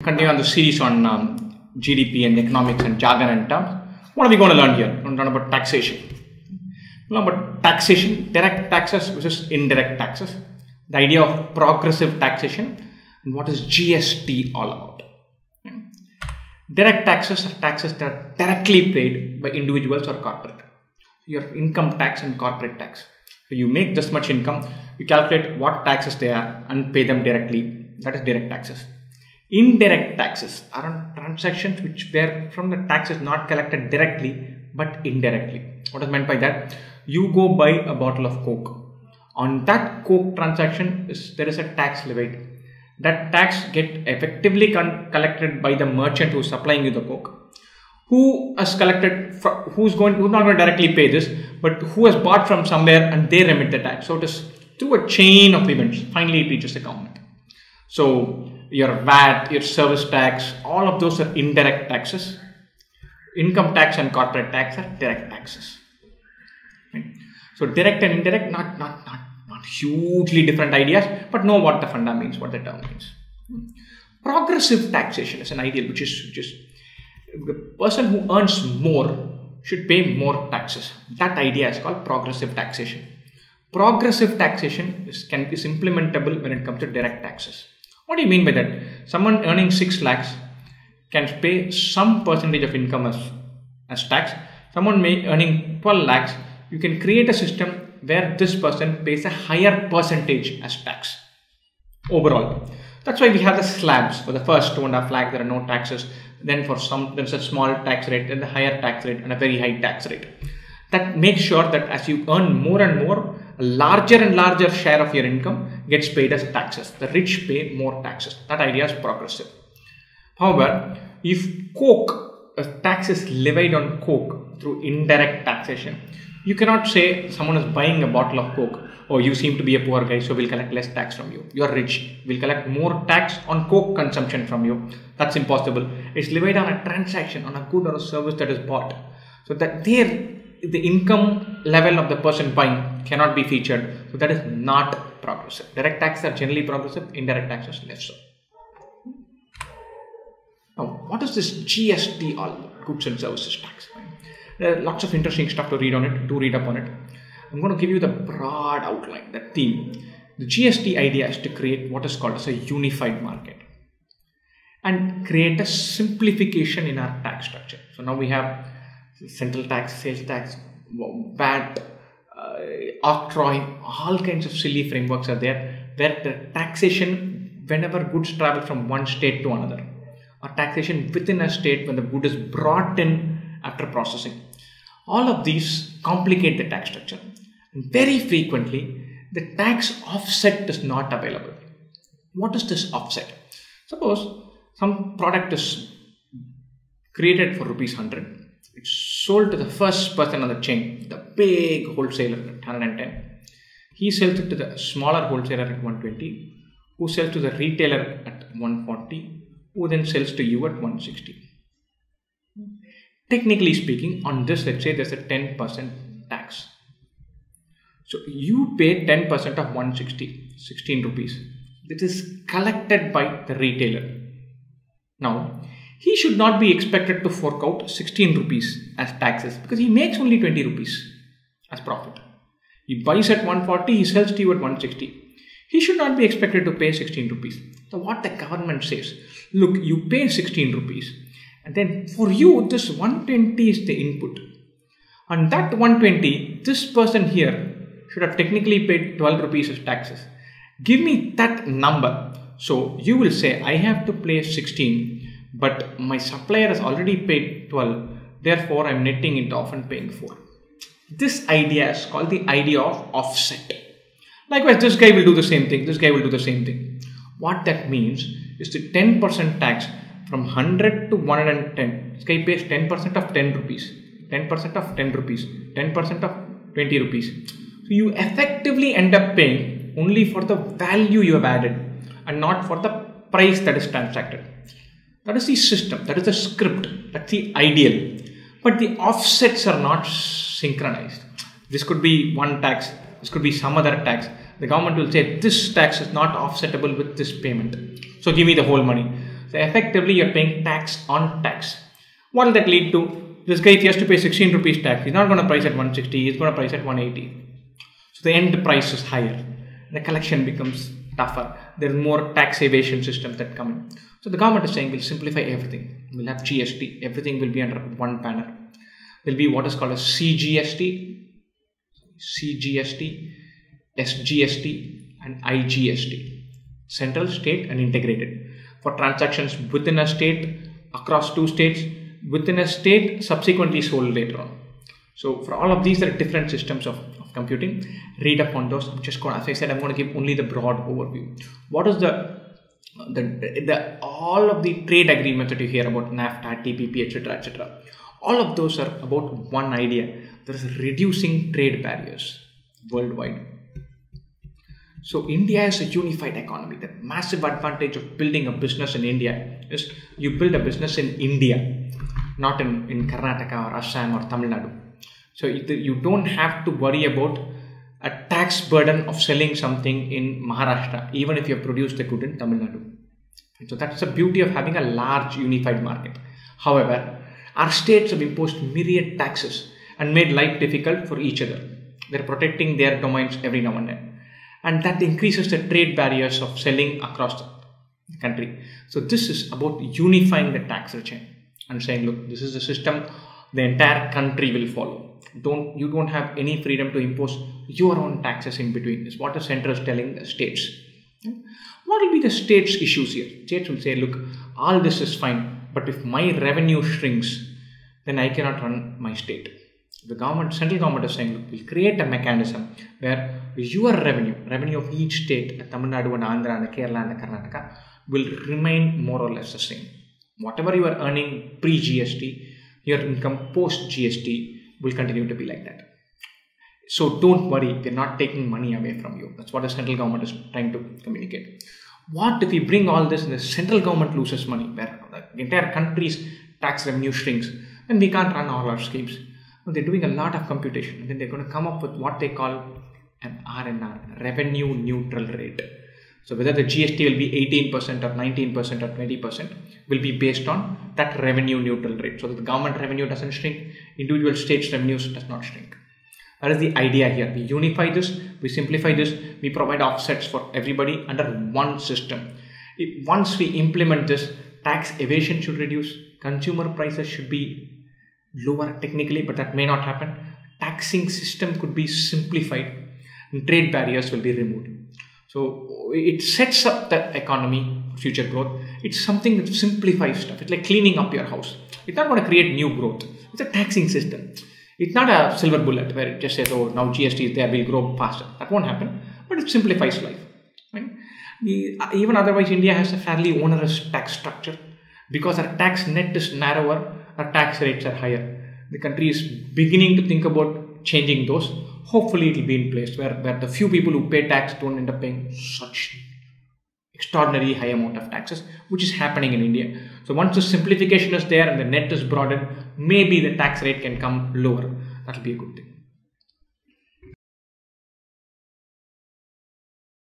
continue on the series on um, GDP and economics and jargon and terms. What are we going to learn here? We're going to learn about taxation. Learn about taxation, direct taxes versus indirect taxes. The idea of progressive taxation and what is GST all about. Direct taxes are taxes that are directly paid by individuals or corporate. Your income tax and corporate tax. So you make this much income, you calculate what taxes they are and pay them directly. That is direct taxes. Indirect taxes are on transactions which were from the taxes not collected directly but indirectly. What is meant by that? You go buy a bottle of Coke. On that Coke transaction, is, there is a tax levied. That tax get effectively collected by the merchant who is supplying you the Coke. Who has collected? Who's going? Who's not going to directly pay this, but who has bought from somewhere and they remit the tax. So it is through a chain of events. Finally, it reaches the government. So your VAT, your service tax, all of those are indirect taxes. Income tax and corporate tax are direct taxes. Right? So direct and indirect, not not not not hugely different ideas, but know what the funda means, what the term means. Progressive taxation is an ideal which is just the person who earns more should pay more taxes. That idea is called progressive taxation. Progressive taxation is, can is implementable when it comes to direct taxes. What do you mean by that? Someone earning 6 lakhs can pay some percentage of income as, as tax. Someone may earning 12 lakhs, you can create a system where this person pays a higher percentage as tax overall. That's why we have the slabs. For the first two and a half lakh, there are no taxes. Then for some, there's a small tax rate, then the higher tax rate, and a very high tax rate. That makes sure that as you earn more and more, a larger and larger share of your income gets paid as taxes. The rich pay more taxes. That idea is progressive. However, if coke, uh, a tax is levied on coke through indirect taxation, you cannot say someone is buying a bottle of coke oh you seem to be a poor guy so we'll collect less tax from you you are rich we'll collect more tax on coke consumption from you that's impossible it's levied on a transaction on a good or a service that is bought so that there the income level of the person buying cannot be featured. So that is not progressive. Direct taxes are generally progressive indirect taxes less so now what is this gst all? About goods and services tax. There are lots of interesting stuff to read on it do read up on it. I'm going to give you the broad outline the theme. The gst idea is to create what is called as a unified market and create a simplification in our tax structure. So now we have central tax sales tax vat uh, octroi all kinds of silly frameworks are there where the taxation whenever goods travel from one state to another or taxation within a state when the good is brought in after processing. All of these complicate the tax structure. Very frequently, the tax offset is not available. What is this offset? Suppose some product is created for rupees 100. It's sold to the first person on the chain, the big wholesaler at 110. He sells it to the smaller wholesaler at 120, who sells to the retailer at 140, who then sells to you at 160. Technically speaking, on this, let's say there's a 10% tax. So you pay 10% of 160, 16 rupees. This is collected by the retailer. Now, he should not be expected to fork out 16 rupees as taxes because he makes only 20 rupees as profit. He buys at 140, he sells to you at 160. He should not be expected to pay 16 rupees. So, what the government says look, you pay 16 rupees, and then for you, this 120 is the input. On that 120, this person here should have technically paid 12 rupees as taxes. Give me that number. So, you will say, I have to pay 16, but my supplier has already paid 12, therefore, I'm netting it off and paying 4. This idea is called the idea of offset. Likewise, this guy will do the same thing, this guy will do the same thing. What that means is the 10% tax from 100 to 110. This guy pays 10% of 10 rupees, 10% of 10 rupees, 10% of 20 rupees. So you effectively end up paying only for the value you have added and not for the price that is transacted. That is the system, that is the script, that's the ideal. But the offsets are not synchronized. This could be one tax, this could be some other tax. The government will say this tax is not offsetable with this payment. So give me the whole money. So effectively, you're paying tax on tax. What will that lead to? This guy, if he has to pay 16 rupees tax, he's not going to price at 160, he's going to price at 180. So the end price is higher. The collection becomes tougher. There's more tax evasion systems that come in. So the government is saying we'll simplify everything. We'll have GST. Everything will be under one banner. There'll be what is called a CGST, CGST, SGST, and IGST. Central, state, and integrated. For transactions within a state, across two states, within a state, subsequently sold later on. So for all of these, there are different systems of, computing. Read up on those. I'm just going, as I said, I'm going to give only the broad overview. What is the the, the all of the trade agreements that you hear about NAFTA, TPP, etc., etc. All of those are about one idea. There is reducing trade barriers worldwide. So India is a unified economy. The massive advantage of building a business in India is you build a business in India, not in, in Karnataka or Assam or Tamil Nadu. So you don't have to worry about a tax burden of selling something in Maharashtra, even if you have produced the good in Tamil Nadu. So that's the beauty of having a large unified market. However, our states have imposed myriad taxes and made life difficult for each other. They're protecting their domains every now and then. And that increases the trade barriers of selling across the country. So this is about unifying the tax regime and saying, look, this is the system the entire country will follow. Don't you don't have any freedom to impose your own taxes in between is what the center is telling the states. Hmm? What will be the states issues here? States will say look all this is fine but if my revenue shrinks then i cannot run my state. The government central government is saying look we'll create a mechanism where your revenue revenue of each state tamil nadu and andhra and kerala and karnataka will remain more or less the same. Whatever you are earning pre gst your income post gst will continue to be like that. So don't worry, we're not taking money away from you. That's what the central government is trying to communicate. What if we bring all this and the central government loses money, where the entire country's tax revenue shrinks, and we can't run all our schemes. they're doing a lot of computation, and then they're going to come up with what they call an RNR, revenue neutral rate. So whether the GST will be 18% or 19% or 20% will be based on that revenue neutral rate. So that the government revenue doesn't shrink, individual states revenues does not shrink. That is the idea here. We unify this, we simplify this, we provide offsets for everybody under one system. If once we implement this, tax evasion should reduce, consumer prices should be lower technically, but that may not happen. Taxing system could be simplified, and trade barriers will be removed. So it sets up the economy, for future growth. It's something that simplifies stuff. It's like cleaning up your house. It's not going to create new growth. It's a taxing system. It's not a silver bullet where it just says, oh, now GST is there, we'll grow faster. That won't happen. But it simplifies life. Right? Uh, even otherwise, India has a fairly onerous tax structure. Because our tax net is narrower, our tax rates are higher. The country is beginning to think about changing those hopefully it will be in place where, where the few people who pay tax don't end up paying such extraordinary high amount of taxes, which is happening in India. So once the simplification is there and the net is broadened, maybe the tax rate can come lower. That will be a good thing.